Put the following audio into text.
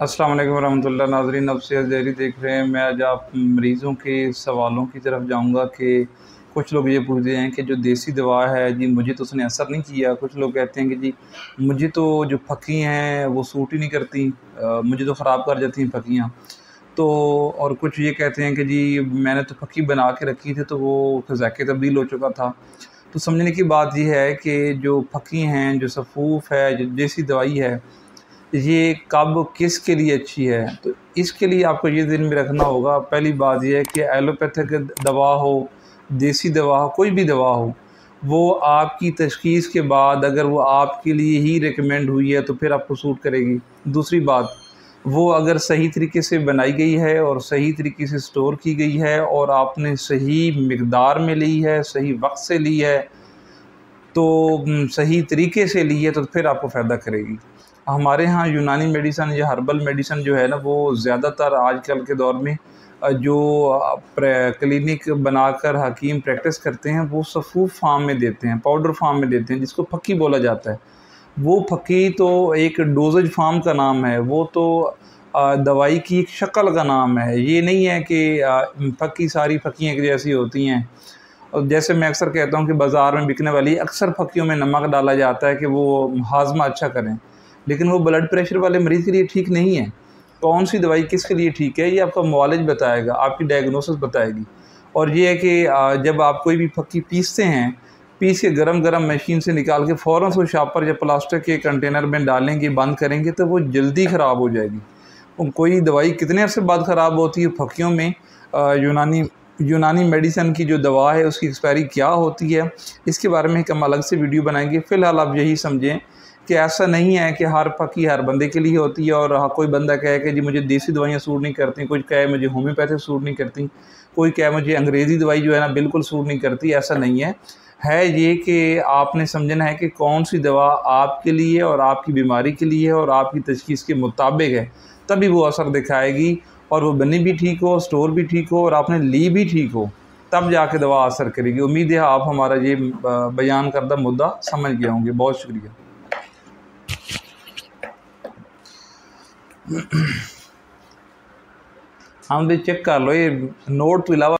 السلام علیکم ورحمۃ اللہ، ناظرین اب سے زہری دیکھ رہے ہیں۔ میں آج آپ مریضوں کے سوالوں کی طرف جاؤں گا کہ کچھ لوگ یہ پوچھتے ہیں کہ جو دیسی دوا ہے جی مجھے تو اس نے اثر نہیں کیا۔ کچھ لوگ کہتے ہیں کہ جی مجھے تو جو پھکی ہیں وہ سوٹ ہی نہیں کرتی مجھے تو خراب کر جاتی ہیں پھکیاں۔ تو اور کچھ یہ کہتے ہیں کہ جی میں نے تو پھکی بنا کے رکھی تھی تو وہ ذائقے تبدیل ہو چکا تھا۔ تو سمجھنے کی بات یہ ہے کہ جو پھکی ہیں، جو صفوف ہے، جو دیسی دوائی ہے یہ کب کس کے لیے اچھی ہے؟ تو اس کے لیے آپ کو یہ دن میں رکھنا ہوگا، پہلی بات یہ ہے کہ ایلوپیتھک دوا ہو، دیسی دوا ہو، کوئی بھی دوا ہو، وہ آپ کی تشخیص کے بعد اگر وہ آپ کے لیے ہی ریکمینڈ ہوئی ہے تو پھر آپ کو سوٹ کرے گی۔ دوسری بات، وہ اگر صحیح طریقے سے بنائی گئی ہے اور صحیح طریقے سے سٹور کی گئی ہے اور آپ نے صحیح مقدار میں لی ہے، صحیح وقت سے لی ہے، تو صحیح طریقے سے لی ہے تو پھر آپ کو فائدہ کرے گی۔ ہمارے ہاں یونانی میڈیسن یا ہربل میڈیسن جو ہے نا وہ زیادہ تر آج کل کے دور میں جو کلینک بنا کر حکیم پریکٹس کرتے ہیں، وہ صفوف فارم میں دیتے ہیں، پاؤڈر فارم میں دیتے ہیں، جس کو پھکی بولا جاتا ہے۔ وہ پھکی تو ایک ڈوزج فارم کا نام ہے، وہ تو دوائی کی ایک شکل کا نام ہے۔ یہ نہیں ہے کہ پھکی ساری پھکیاں جیسی ہوتی ہیں۔ اور جیسے میں اکثر کہتا ہوں کہ بازار میں بکنے والی اکثر پھکیوں میں نمک ڈالا جاتا ہے کہ وہ ہاضمہ اچھا کریں۔ لیکن وہ بلڈ پریشر والے مریض کے لیے ٹھیک نہیں ہے کون سی دوائی کس کے لیے ٹھیک ہے، یہ آپ کا معالج بتائے گا، آپ کی ڈائگنوسس بتائے گی۔ اور یہ ہے کہ جب آپ کوئی بھی پھکی پیستے ہیں، پیس کے گرم گرم مشین سے نکال کے فوراً سے شاپر یا پلاسٹک کے کنٹینر میں ڈالیں گے، بند کریں گے، تو وہ جلدی خراب ہو جائے گی۔ کوئی دوائی کتنے عرصے بعد خراب ہوتی ہے پھکیوں میں یونانی یونانی میڈیسن کی جو دوا ہے، اس کی ایکسپائری کیا ہوتی ہے، اس کے بارے میں ایک ہم الگ سے ویڈیو بنائیں گے۔ فی الحال آپ یہی سمجھیں کہ ایسا نہیں ہے کہ ہر پکی ہر بندے کے لیے ہوتی ہے اور ہاں، کوئی بندہ کہے کہ جی مجھے دیسی دوائیاں سوٹ نہیں کرتی، کوئی کہے مجھے ہومیوپیتھک سوٹ نہیں کرتی، کوئی کہے مجھے انگریزی دوائی جو ہے نا بالکل سوٹ نہیں کرتی، ایسا نہیں ہے۔ ہے یہ کہ آپ نے سمجھنا ہے کہ کون سی دوا آپ کے لیے اور آپ کی بیماری کے لیے اور آپ کی تشخیص کے مطابق ہے، تبھی وہ اثر دکھائے گی اور وہ بنی بھی ٹھیک ہو، سٹور بھی ٹھیک ہو اور آپ نے لی بھی ٹھیک ہو، تب جا کے دوا اثر کرے گی۔ امید ہے آپ ہمارا یہ بیان کردہ مدعا سمجھ گیا ہوں گے۔ بہت شکریہ۔ ہم بھی چیک کر لو یہ نوٹ تو علاوہ